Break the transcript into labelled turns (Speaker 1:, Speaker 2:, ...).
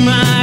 Speaker 1: my